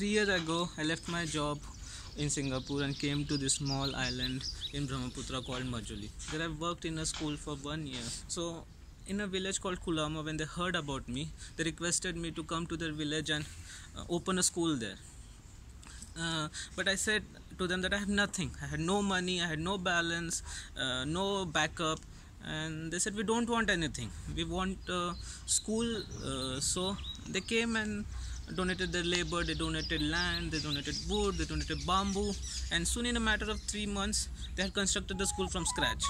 three years ago, I left my job in Singapore and came to this small island in Brahmaputra called Majuli. There I worked in a school for one year. So in a village called Kulama, when they heard about me, they requested me to come to their village and uh, open a school there. Uh, but I said to them that I have nothing. I had no money, I had no balance, uh, no backup, and they said we don't want anything. We want a school. Uh, so they came and donated their labor. They donated land. They donated wood. They donated bamboo, and soon in a matter of three months, they had constructed the school from scratch.